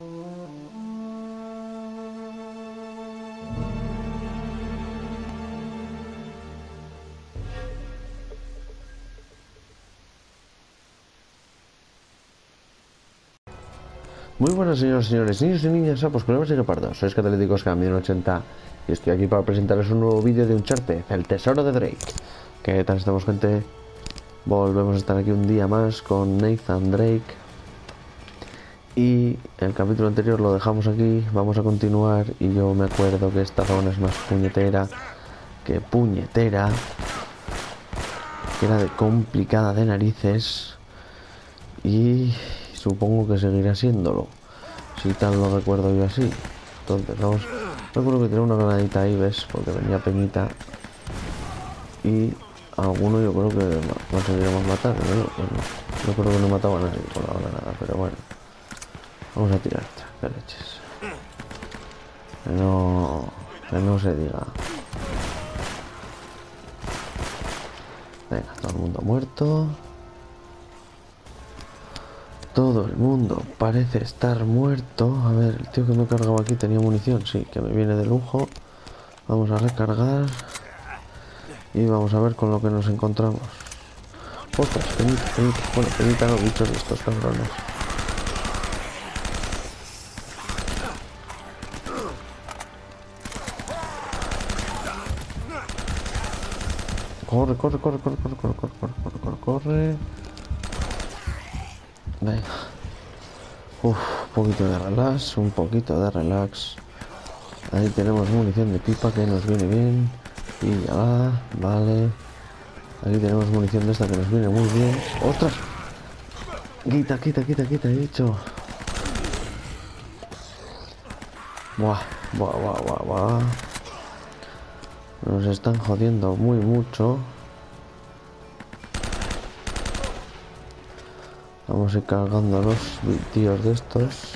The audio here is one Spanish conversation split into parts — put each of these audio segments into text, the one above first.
Muy buenas señoras y señores, niños y niñas, sapos, culebras y leopardos. Soy Catalíticos Cambio 80 y estoy aquí para presentaros un nuevo vídeo de Uncharted, el tesoro de Drake. ¿Qué tal estamos gente? Volvemos a estar aquí un día más con Nathan Drake. Y el capítulo anterior lo dejamos aquí, vamos a continuar y yo me acuerdo que esta zona es más puñetera que puñetera. Que era de complicada de narices. Y supongo que seguirá siéndolo. Si tal lo recuerdo yo así. Entonces, vamos. Recuerdo que tenía una granadita ahí, ¿ves? Porque venía peñita. Y alguno yo creo que conseguiremos matar. ¿no? Yo creo que no mataba a nadie con la granada, pero bueno. Vamos a tirar, que leches. Que no. Que no se diga. Venga, todo el mundo muerto. Todo el mundo parece estar muerto. A ver, el tío que me cargaba aquí tenía munición. Sí, que me viene de lujo. Vamos a recargar. Y vamos a ver con lo que nos encontramos. Ostras, penita, penita. Bueno, penita los bichos estos cabrones. Corre, corre, corre, corre, corre, corre, corre, corre, corre, corre, corre. Venga. Uf, un poquito de relax, un poquito de relax. Ahí tenemos munición de pipa que nos viene bien. Y ya va, vale. Aquí tenemos munición de esta que nos viene muy bien. ¡Ostras! Quita, quita, quita, quita, he dicho. Buah, buah, buah, buah, buah. Nos están jodiendo muy mucho. Vamos a ir cargando los tíos de estos.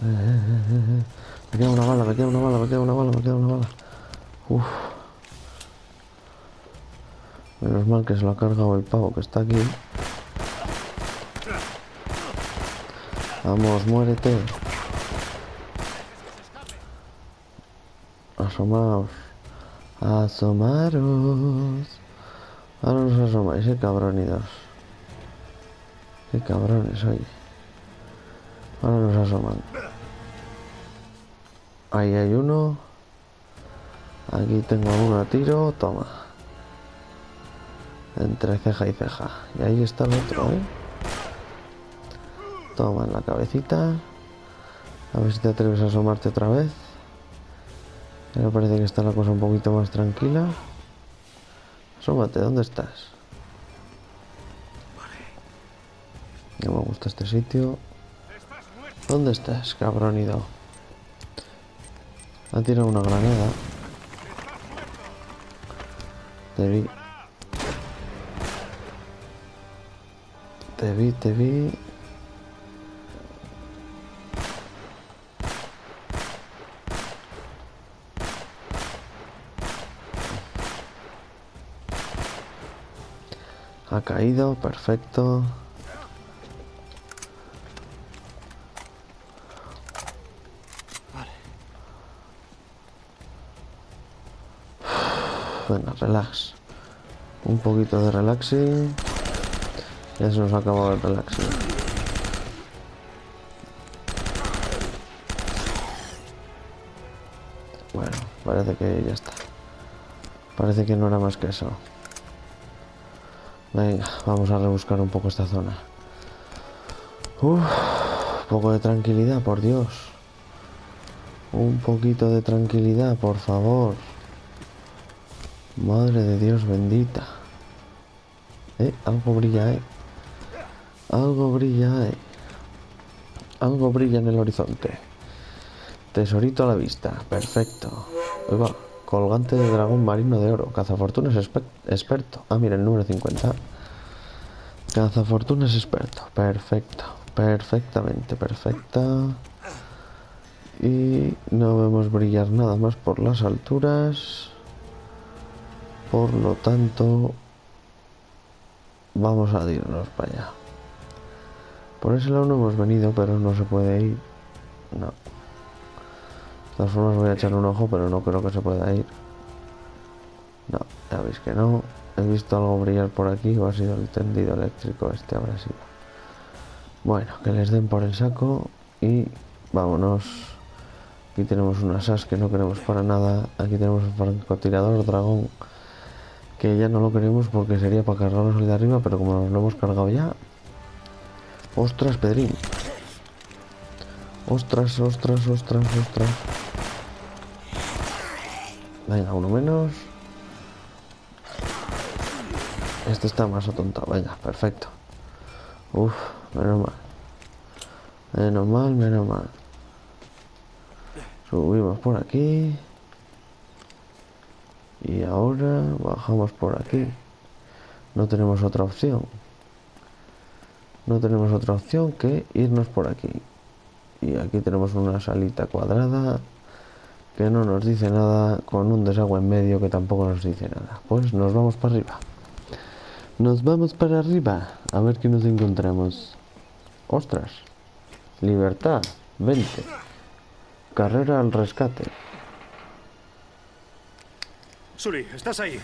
Eh, eh, eh, me queda una bala, me queda una bala, me queda una bala, me queda una bala. Uf. Menos mal que se lo ha cargado el pavo que está aquí. Vamos, muérete. Asomaos. Asomaros. Ahora nos asomáis, qué cabronidos. Qué cabrones hoy. Ahora nos asoman. Ahí hay uno. Aquí tengo uno a tiro. Toma. Entre ceja y ceja. Y ahí está el otro, ¿eh? Toma en la cabecita. A ver si te atreves a asomarte otra vez. Me parece que está la cosa un poquito más tranquila. Asómate, ¿dónde estás? No me gusta este sitio. ¿Dónde estás, cabronido? Ha tirado una granada. Te vi. Te vi, te vi. Ha caído, perfecto. Venga, relax. Un poquito de relaxing. Ya se nos ha acabado el relaxing. Bueno, parece que ya está. Parece que no era más que eso. Venga, vamos a rebuscar un poco esta zona. Un poco de tranquilidad, por Dios. Un poquito de tranquilidad, por favor. Madre de Dios bendita. Eh, algo brilla, eh. Algo brilla, eh. Algo brilla en el horizonte. Tesorito a la vista. Perfecto. Ahí va. Colgante de dragón marino de oro. Cazafortunas experto. Ah, mira, el número 50. Cazafortunas experto. Perfecto. Perfectamente, perfecta. Y no vemos brillar nada más por las alturas. Por lo tanto, vamos a irnos para allá. Por ese lado no hemos venido, pero no se puede ir. No. De todas formas voy a echar un ojo, pero no creo que se pueda ir. No, ya veis que no. He visto algo brillar por aquí o ha sido el tendido eléctrico este habrá. Bueno, que les den por el saco y vámonos. Aquí tenemos una SAS que no queremos para nada. Aquí tenemos un francotirador dragón que ya no lo queremos porque sería para cargarnos el de arriba, pero como nos lo hemos cargado ya. Ostras, Pedrín. Ostras, ostras, ostras, ostras. Venga, uno menos. Este está más atontado. Venga, perfecto. Uf, menos mal. Menos mal, menos mal. Subimos por aquí. Y ahora bajamos por aquí. No tenemos otra opción. No tenemos otra opción que irnos por aquí. Y aquí tenemos una salita cuadrada que no nos dice nada con un desagüe en medio que tampoco nos dice nada. Pues nos vamos para arriba. Nos vamos para arriba a ver qué nos encontramos. Ostras. Libertad. 20. Carrera al rescate. Sully, ¿estás ahí?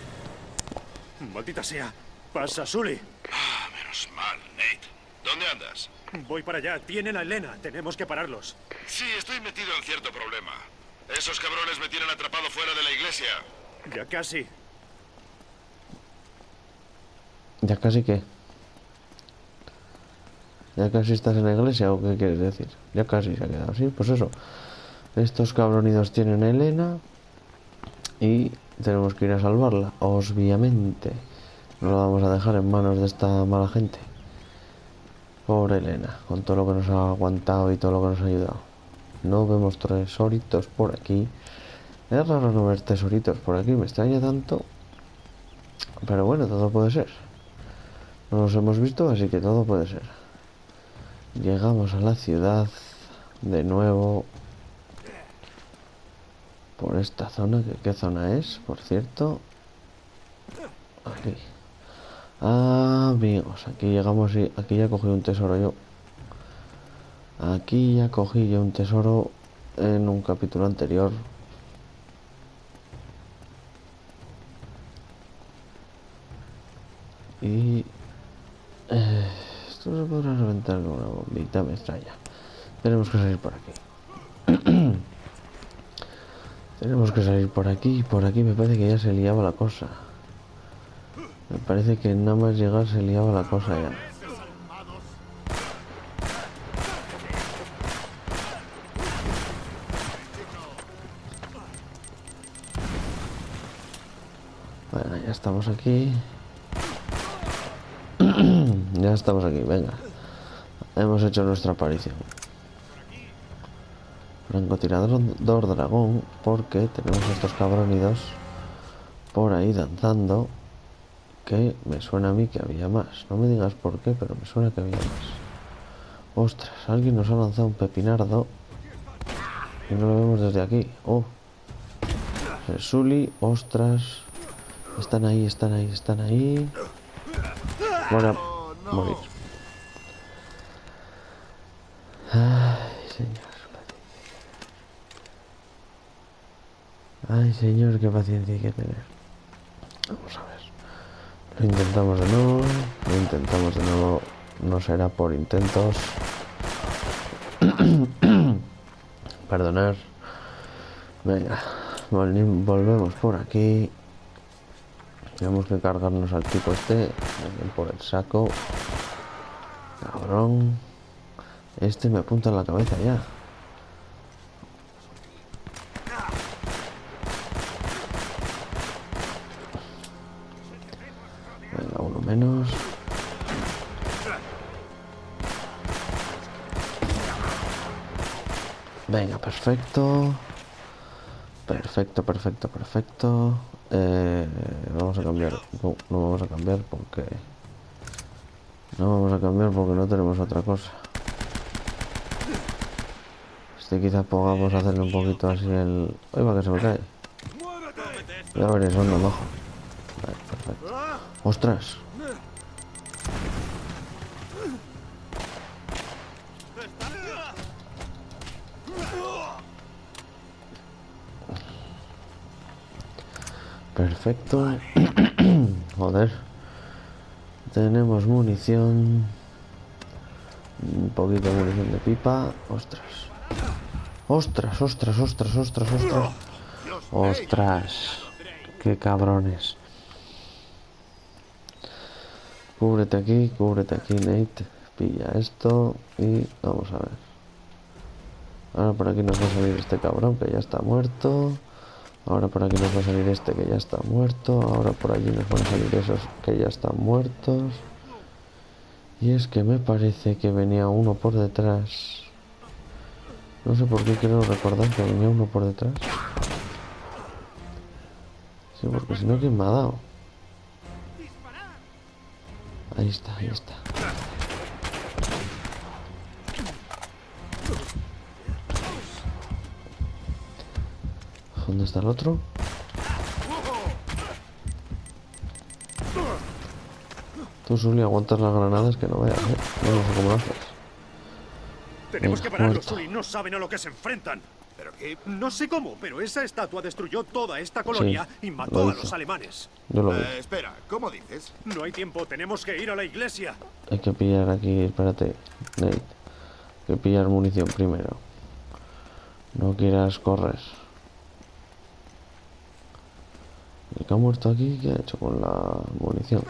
Maldita sea. Pasa, Sully. Ah, menos mal, Nate. ¿Dónde andas? Voy para allá. Tienen a Elena. Tenemos que pararlos. Sí, estoy metido en cierto problema. Esos cabrones me tienen atrapado fuera de la iglesia. Ya casi. ¿Ya casi qué? ¿Ya casi estás en la iglesia o qué quieres decir? Ya casi se ha quedado así. Pues eso. Estos cabronidos tienen a Elena y tenemos que ir a salvarla, obviamente. No la vamos a dejar en manos de esta mala gente. Pobre Elena, con todo lo que nos ha aguantado y todo lo que nos ha ayudado. No vemos tesoritos por aquí. Es raro no ver tesoritos por aquí, me extraña tanto. Pero bueno, todo puede ser. No los hemos visto, así que todo puede ser. Llegamos a la ciudad de nuevo por esta zona. ¿Qué, qué zona es, por cierto? Aquí. Amigos, aquí llegamos y aquí ya cogí un tesoro yo. Aquí ya cogí yo un tesoro en un capítulo anterior. Y eh, esto se podrá reventar con una bombita, me extraña. Tenemos que salir por aquí. Tenemos que salir por aquí. Por aquí me parece que ya se liaba la cosa. Me parece que nada más llegar se liaba la cosa ya. Bueno, ya estamos aquí. ya estamos aquí, venga. Hemos hecho nuestra aparición. Francotirador dragón, porque tenemos estos cabronidos por ahí danzando. Que me suena a mí que había más. No me digas por qué, pero me suena que había más. Ostras, alguien nos ha lanzado un pepinardo. Y no lo vemos desde aquí. Oh. El Sully, ostras. Están ahí, están ahí, están ahí. A morir. Ay, señor. Ay, señor, qué paciencia hay que tener. Lo intentamos de nuevo. Lo intentamos de nuevo. No será por intentos. Perdonar. Venga. Volvemos por aquí. Tenemos que cargarnos al tipo este. Por el saco. Cabrón. Este me apunta en la cabeza ya. Venga, uno Venga, perfecto. Perfecto, perfecto, perfecto. Eh, vamos a cambiar. No, vamos a cambiar porque... No vamos a cambiar porque no tenemos otra cosa. Este quizás podamos hacerle un poquito así el... ¡Ay, va que se me cae! Ya veréis, anda, bajo. ¡Ostras! Perfecto. Joder. Tenemos munición. Un poquito de munición de pipa. Ostras. Ostras, ostras, ostras, ostras, ostras. Ostras. Qué cabrones. Cúbrete aquí, cúbrete aquí, Nate. Pilla esto y vamos a ver. Ahora por aquí nos va a salir este cabrón que ya está muerto. Ahora por aquí nos va a salir este que ya está muerto. Ahora por allí nos van a salir esos que ya están muertos. Y es que me parece que venía uno por detrás. No sé por qué quiero recordar que venía uno por detrás. Sí, porque si no, ¿quién me ha dado? Ahí está, ahí está. ¿Dónde está el otro? Tú, Sully, aguantas las granadas que no veas, ¿eh? No, sé cómo lo haces. Tenemos que pararlos. Sully. No saben a lo que se enfrentan. ¿Pero qué? No sé cómo, pero esa estatua destruyó toda esta colonia y lo mató a los alemanes. Yo lo vi. Eh, espera, ¿cómo dices? No hay tiempo, tenemos que ir a la iglesia. Hay que pillar aquí, espérate, Nate. Hay que pillar munición primero. No quieras correr. El que ha muerto aquí, ¿qué ha hecho con la munición?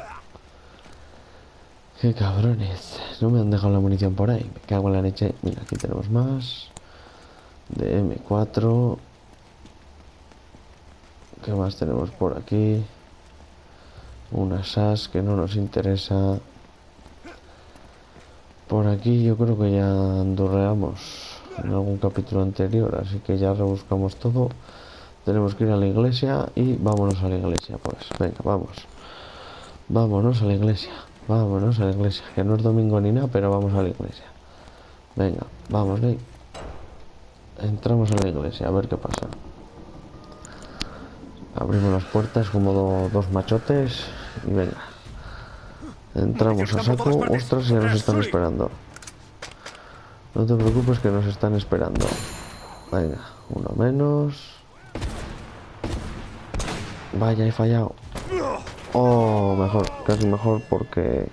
Qué cabrones. No me han dejado la munición por ahí. Me cago en la leche. Mira, aquí tenemos más. De M4. ¿Qué más tenemos por aquí? Una SAS que no nos interesa. Por aquí yo creo que ya andurreamos en algún capítulo anterior, así que ya rebuscamos todo. Tenemos que ir a la iglesia y vámonos a la iglesia, pues. Venga, vamos. Vámonos a la iglesia. Vámonos a la iglesia. Que no es domingo ni nada, pero vamos a la iglesia. Venga, vamos, Ley. Entramos a la iglesia, a ver qué pasa. Abrimos las puertas como do- dos machotes y venga. Entramos a saco. Ostras, ya nos están esperando. No te preocupes que nos están esperando. Venga, uno menos. Vaya, he fallado. Oh, mejor, casi mejor porque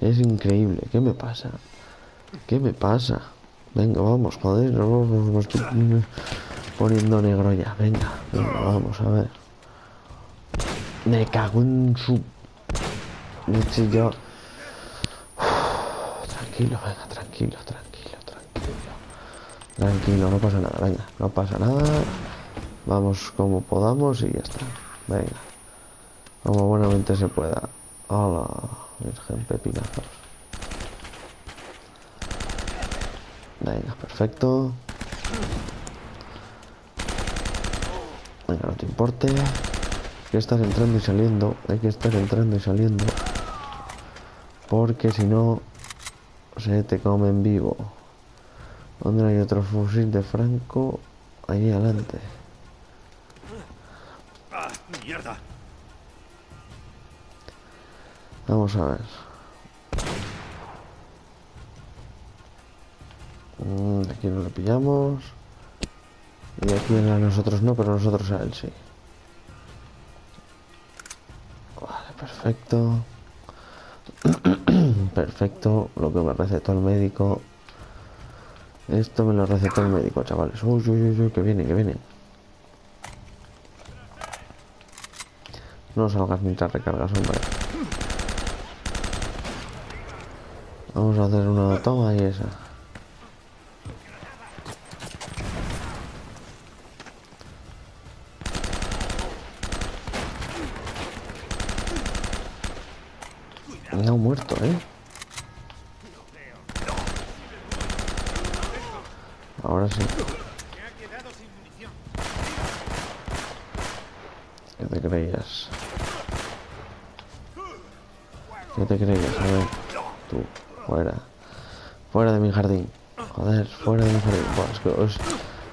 es increíble. ¿Qué me pasa? ¿Qué me pasa? Venga, vamos, joder, no estoy poniendo negro ya. Venga, venga, vamos a ver. Me cago en su. leche yo. Tranquilo, venga, tranquilo, tranquilo, tranquilo. Tranquilo, no pasa nada, venga, no pasa nada. Vamos como podamos y ya está. Venga. Como buenamente se pueda. Hola, Virgen. Venga, perfecto. Venga, no te importe. Hay que estar entrando y saliendo. Hay que estar entrando y saliendo. Porque si no, se te come en vivo. ¿Dónde hay otro fusil de Franco? Ahí adelante. ¡Ah, mierda! Vamos a ver. Mm, Aquí no lo pillamos. Y aquí a nosotros no, pero nosotros a él sí. Vale, perfecto. perfecto. Lo que me recetó el médico. Esto me lo recetó el médico, chavales. Uy, uy, uy, uy, que viene, que viene. No salgas mientras recargas, hombre. Vamos a hacer una toma y esa. No muerto, ¿eh? Ahora sí. ¿Qué te creías? ¿Qué te creías? A ver, tú, fuera. Fuera de mi jardín. Joder, fuera de mi jardín. Buah, es que os-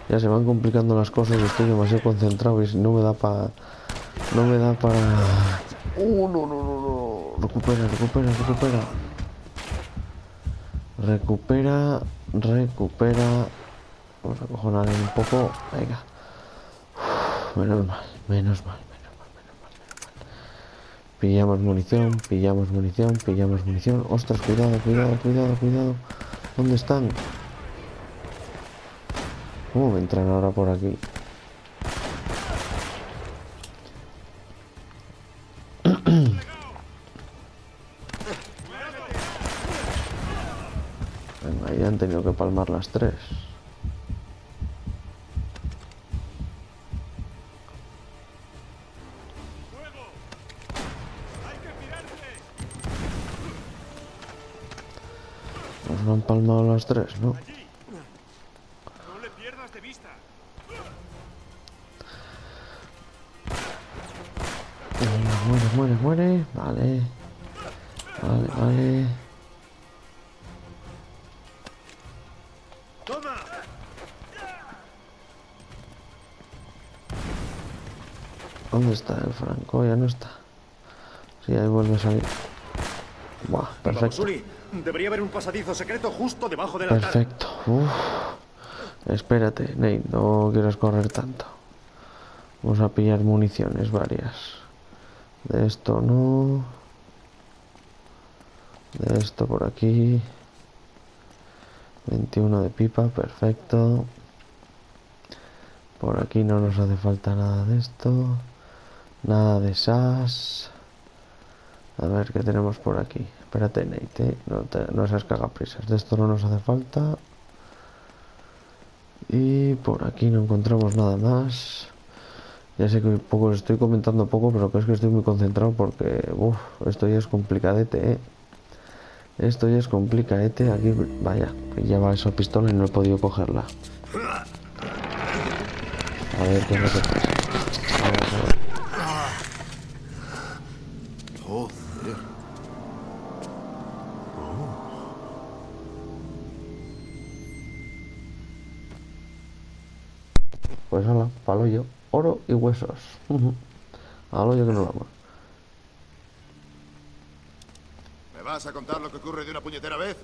ya se van complicando las cosas y estoy demasiado concentrado y si no me da para... No me da para... ¡Uh, no, no, no, no! Recupera, recupera, recupera. Recupera, recupera. Vamos a cojonar un poco. Venga. Uf, menos mal, menos mal, menos mal, menos mal, menos mal. Pillamos munición, pillamos munición, pillamos munición. Ostras, cuidado, cuidado, cuidado, cuidado. ¿Dónde están? ¿Cómo me entran ahora por aquí? Venga, ya han tenido que palmar las tres. Tres, ¿no? No le pierdas de vista. Muere, muere, muere. Vale. Vale, vale. ¡Toma! ¿Dónde está el Franco? Ya no está. Sí, ahí vuelve a salir. Buah, perfecto. Debería haber un pasadizo secreto justo debajo del altar. Perfecto. Espérate, Nate, no quieras correr tanto. Vamos a pillar municiones varias. De esto no. De esto por aquí. 21 de pipa, perfecto. Por aquí no nos hace falta nada de esto. Nada de SAS. A ver qué tenemos por aquí. Espérate, ¿eh? no, te, no seas cagaprisas. De esto no nos hace falta. Y por aquí no encontramos nada más. Ya sé que poco estoy comentando poco, pero que es que estoy muy concentrado porque uf, esto ya es complicadete, ¿eh? Esto ya es complicadete. Aquí, vaya, que lleva esa pistola y no he podido cogerla. A ver qué es lo que pasa. Pues hola, palo yo. Oro y huesos. Al hoyo que no vamos. ¿Me vas a contar lo que ocurre de una puñetera vez?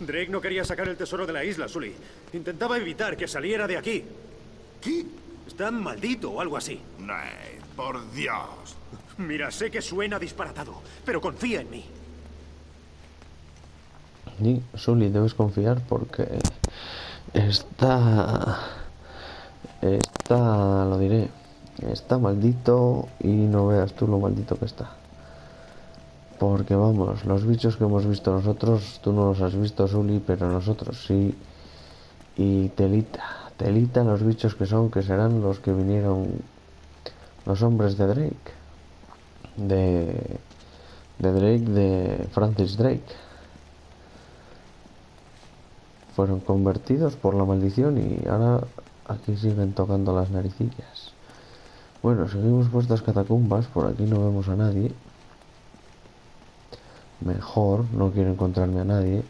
Drake no quería sacar el tesoro de la isla, Sully. Intentaba evitar que saliera de aquí. ¿Qué? Está maldito o algo así. Nate, por Dios. Mira, sé que suena disparatado, pero confía en mí. Y Sully, debes confiar porque está. Está. Lo diré. Está maldito y no veas tú lo maldito que está. Porque vamos, los bichos que hemos visto nosotros, tú no los has visto, Sully, pero nosotros sí. Y telita, telita los bichos que son, que serán los que vinieron. Los hombres de Drake. De. De Drake, de Francis Drake fueron convertidos por la maldición y ahora aquí siguen tocando las naricillas. Bueno, seguimos por estas catacumbas, por aquí no vemos a nadie. Mejor, no quiero encontrarme a nadie.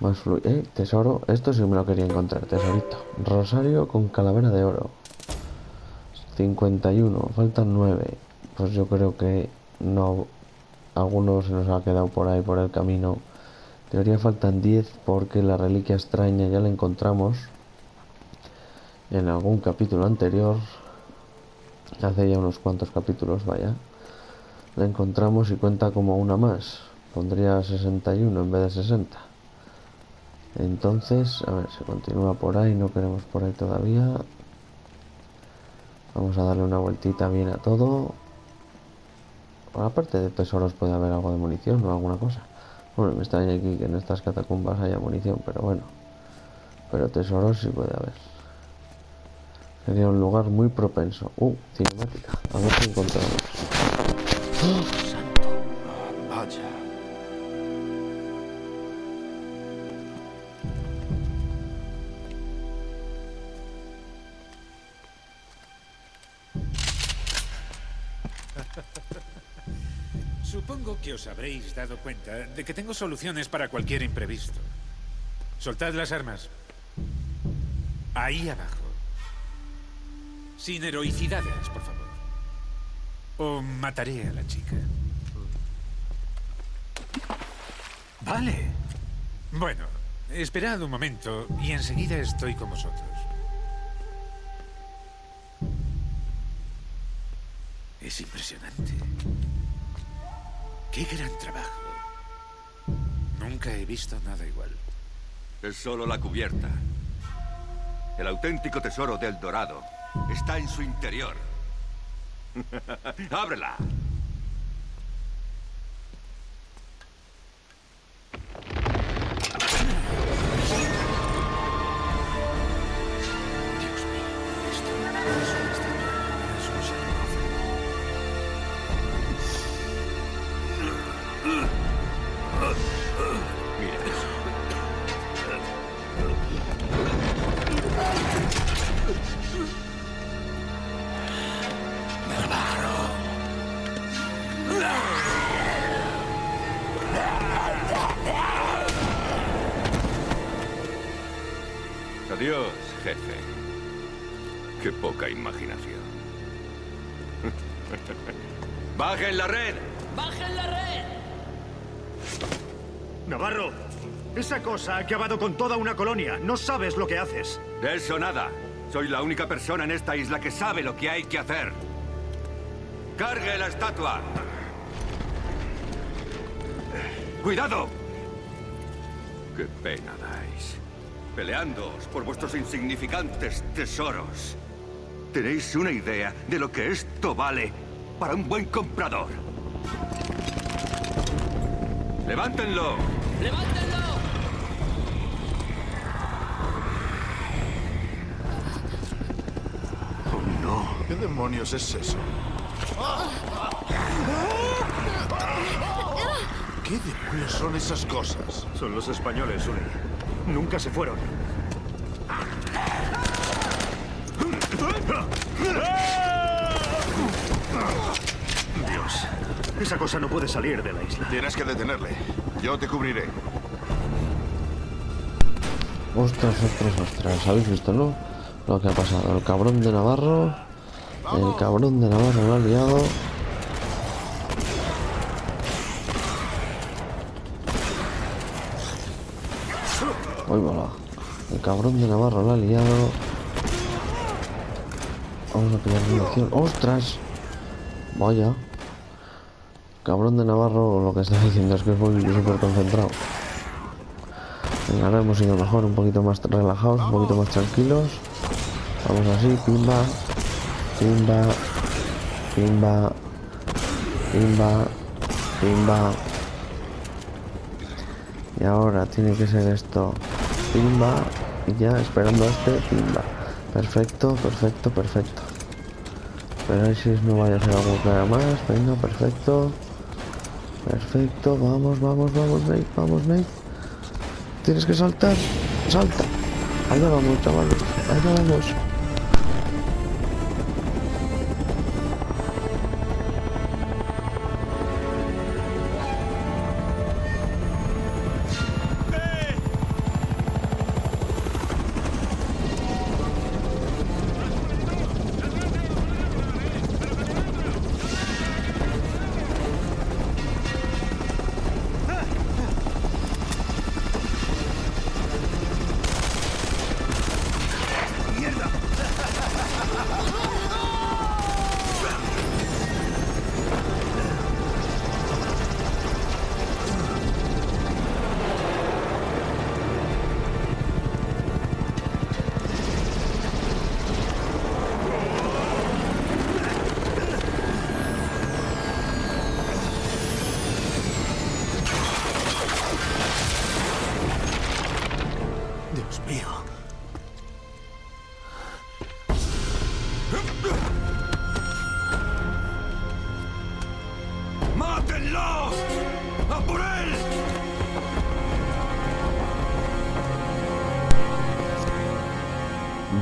Más flu eh, tesoro, esto sí me lo quería encontrar, tesorito. Rosario con calavera de oro. 51, faltan 9. Pues yo creo que no. Alguno se nos ha quedado por ahí, por el camino. Teoría faltan 10 porque la reliquia extraña ya la encontramos en algún capítulo anterior. Hace ya unos cuantos capítulos, vaya. La encontramos y cuenta como una más. Pondría 61 en vez de 60. Entonces, a ver, se continúa por ahí, no queremos por ahí todavía. Vamos a darle una vueltita bien a todo. Aparte de tesoros puede haber algo de munición o alguna cosa. Bueno, me extraña aquí que en estas catacumbas haya munición, pero bueno. Pero tesoros sí puede haber. Sería un lugar muy propenso. Uh, cinemática. A ver si encontramos. Vaya. Supongo que os habréis dado cuenta de que tengo soluciones para cualquier imprevisto. Soltad las armas. Ahí abajo. Sin heroicidades, por favor. O mataré a la chica. Vale. Bueno, esperad un momento y enseguida estoy con vosotros. Es impresionante. Qué gran trabajo. Nunca he visto nada igual. Es solo la cubierta. El auténtico tesoro del Dorado está en su interior. ¡Ábrela! Ha acabado con toda una colonia. No sabes lo que haces. De eso nada. Soy la única persona en esta isla que sabe lo que hay que hacer. ¡Cargue la estatua! ¡Cuidado! ¡Qué pena dais! Peleándoos por vuestros insignificantes tesoros. ¿Tenéis una idea de lo que esto vale para un buen comprador? ¡Levántenlo! ¡Levántenlo! ¿Qué demonios es eso? ¿Qué demonios son esas cosas? Son los españoles, Sully. Nunca se fueron. Dios, esa cosa no puede salir de la isla. Tienes que detenerle. Yo te cubriré. Ostras, ostras, ostras. ¿Habéis visto, no? Lo que ha pasado. El cabrón de Navarro. El cabrón de Navarro lo ha liado. Uy, bola. El cabrón de Navarro lo ha liado. Vamos a pillar munición. ¡Ostras! Vaya. Cabrón de Navarro lo que está diciendo es que es muy súper concentrado. Venga, ahora hemos ido mejor, un poquito más relajados, un poquito más tranquilos. Vamos así, pimba, pimba, pimba, pimba, pimba. Y ahora tiene que ser esto, pimba, y ya esperando este, pimba. Perfecto, perfecto, perfecto. Pero ahí si no vaya a ser algo que haga más, venga, perfecto. Perfecto, vamos, vamos, vamos, Nate, vamos, Nate. Tienes que saltar. Salta. Allá vamos, chavales. Allá vamos.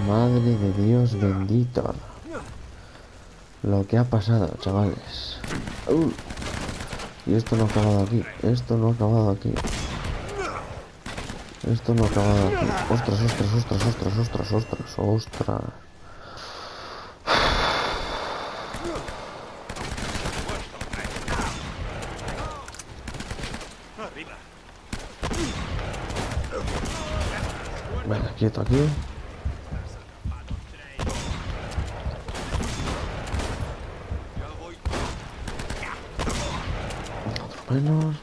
Madre de Dios bendito. Lo que ha pasado, chavales. Uh. Y esto no ha acabado aquí. Esto no ha acabado aquí. Esto no acaba de aquí. Ostras, ostras, ostras, ostras, ostras, ostras, ostras. Venga, quieto aquí. Menos.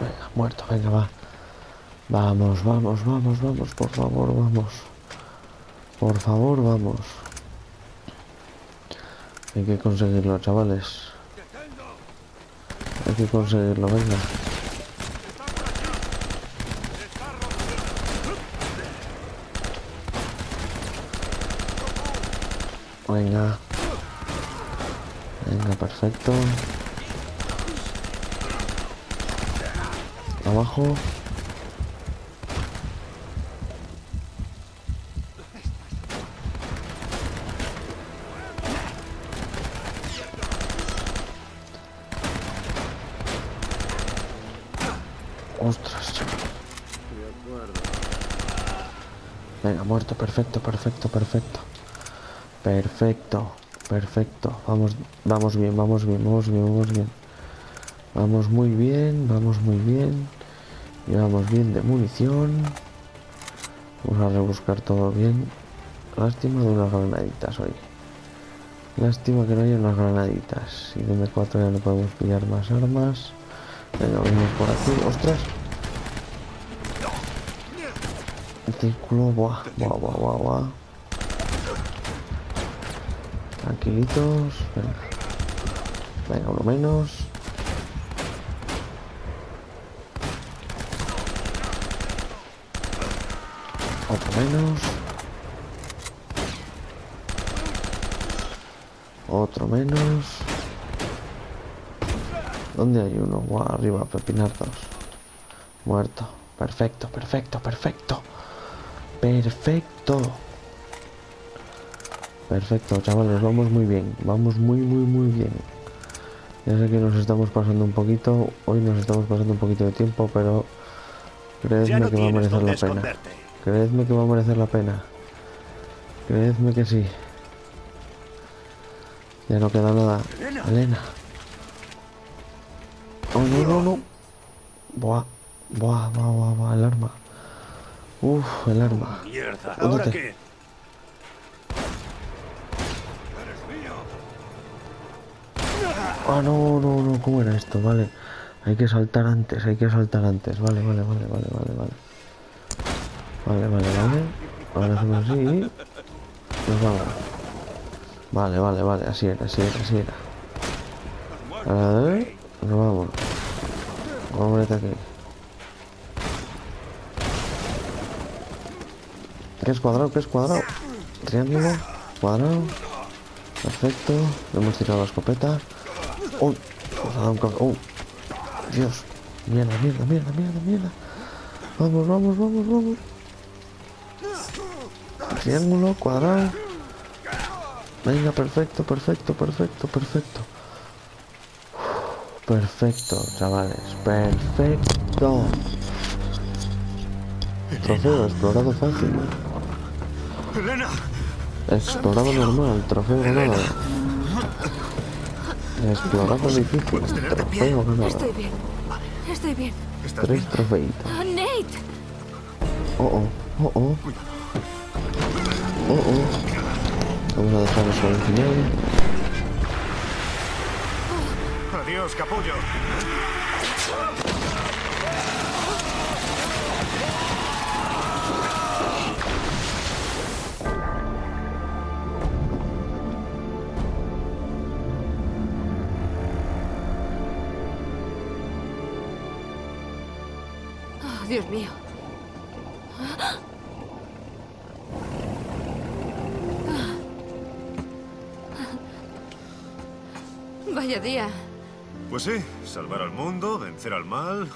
Venga, muerto, venga, va. Vamos, vamos, vamos, vamos, por favor, vamos. Por favor, vamos. Hay que conseguirlo, chavales. Hay que conseguirlo, venga. Venga. Venga, perfecto. Abajo. Ostras. Venga, muerto, perfecto, perfecto, perfecto. Perfecto, perfecto. Vamos, vamos bien, vamos bien, vamos bien, vamos bien. Vamos muy bien, vamos muy bien. Llevamos bien de munición. Vamos a rebuscar todo bien. Lástima de unas granaditas hoy. Lástima que no haya unas granaditas. Y de M4 ya no podemos pillar más armas. Venga, venimos por aquí. ¡Ostras! Círculo, buah, buah, buah, buah, buah. Tranquilitos. Venga. Venga, uno menos. Otro menos. Otro menos. ¿Dónde hay uno? Guau, arriba, pepinardos. Muerto. Perfecto, perfecto, perfecto. Perfecto. Perfecto, chavales, vamos muy bien. Vamos muy, muy, muy bien. Ya sé que nos estamos pasando un poquito. Hoy nos estamos pasando un poquito de tiempo, pero creedme no que va a merecer la pena. Creedme que va a merecer la pena. Creedme que sí. Ya no queda nada. Elena. Oh, no, no, no. Buah. Buah, buah, buah, buah, el arma. Uf, el arma. Mierda, ¿Dónde ¿ahora qué? Ah, no, no, no, ¿cómo era esto? Vale. Hay que saltar antes, hay que saltar antes. Vale, vale, vale, vale, vale, vale. Vale, vale, vale. Ahora hacemos así nos vamos. Vale, vale, vale, así era, así era, así era. Ahora ver, nos vamos. Vamos a aquí. ¿Qué es cuadrado? ¿Qué es cuadrado? Triángulo, cuadrado. Perfecto. Hemos tirado la escopeta. ¡Oh! Nos ha dado un ¡Oh! Dios. Mierda, mierda, mierda, mierda, mierda. Vamos, vamos, vamos, vamos. Triángulo, cuadrado. Venga, perfecto, perfecto, perfecto, perfecto. Perfecto, chavales. Perfecto. Trofeo, explorado fácil. Explorado normal, trofeo ganado. Explorado difícil, trofeo ganado. Estoy bien. Estoy bien. Tres trofeitos. ¡Oh, Nate! Oh oh, oh oh. Oh oh. Vamos a dejar eso al final. Adiós, capullo. Dios mío. Vaya día. Pues sí, salvar al mundo, vencer al mal,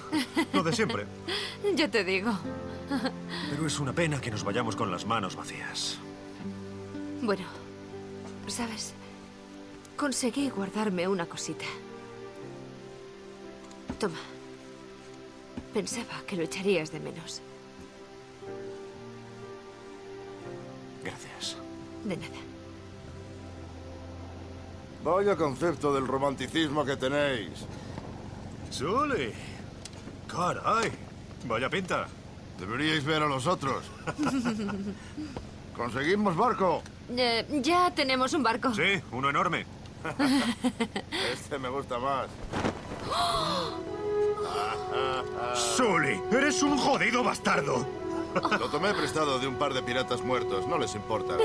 lo de siempre. Ya te digo. Pero es una pena que nos vayamos con las manos vacías. Bueno, ¿sabes? Conseguí guardarme una cosita. Toma. Pensaba que lo echarías de menos. Gracias. De nada. Vaya concepto del romanticismo que tenéis. Sully. Caray. Vaya pinta. Deberíais ver a los otros. ¿Conseguimos barco? Eh, ya tenemos un barco. Sí, uno enorme. Este me gusta más. Sully, eres un jodido bastardo. Lo tomé prestado de un par de piratas muertos. No les importa.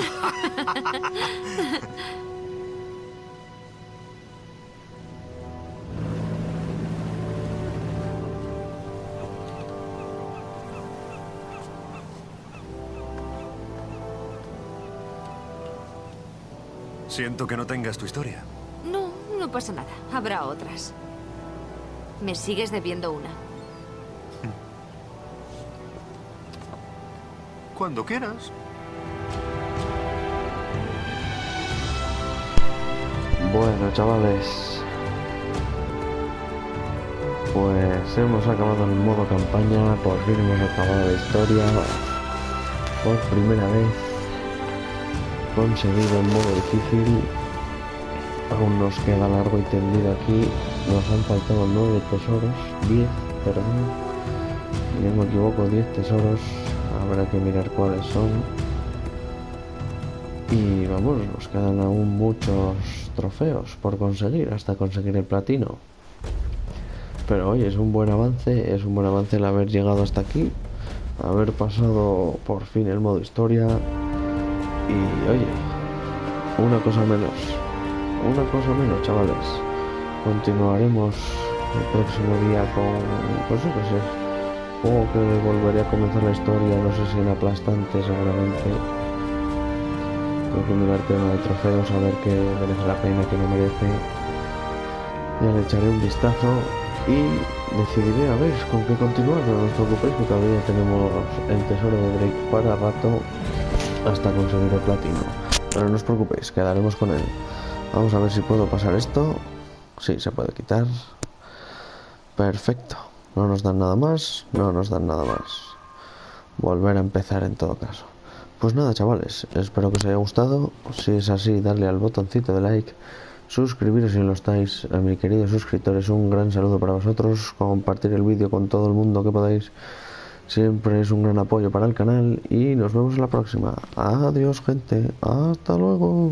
Siento que no tengas tu historia. No, no pasa nada. Habrá otras. Me sigues debiendo una. Cuando quieras. Bueno, chavales. Pues hemos acabado el modo campaña, por fin hemos acabado la historia. Por primera vez conseguido el modo difícil. Aún nos queda largo y tendido aquí. Nos han faltado 9 tesoros, 10, perdón. Si no me equivoco, 10 tesoros. Habrá que mirar cuáles son. Y vamos, nos quedan aún muchos trofeos por conseguir hasta conseguir el platino. Pero oye, es un buen avance, es un buen avance el haber llegado hasta aquí, haber pasado por fin el modo historia. Y oye, una cosa menos, una cosa menos, chavales. Continuaremos el próximo día con, pues yo qué que volveré a comenzar la historia, no sé si en aplastante seguramente. Tengo que mirar tema de trofeos, a ver qué merece la pena, qué no merece. Ya le echaré un vistazo y decidiré a ver con qué continuar, no os preocupéis que todavía tenemos el tesoro de Drake para rato hasta conseguir el platino. Pero no os preocupéis, quedaremos con él. Vamos a ver si puedo pasar esto. Sí, se puede quitar. Perfecto. No nos dan nada más, no nos dan nada más. Volver a empezar en todo caso. Pues nada, chavales, espero que os haya gustado. Si es así, darle al botoncito de like, suscribiros si lo estáis. A mis queridos suscriptores, un gran saludo para vosotros. Compartir el vídeo con todo el mundo que podáis. Siempre es un gran apoyo para el canal y nos vemos en la próxima. Adiós, gente. Hasta luego.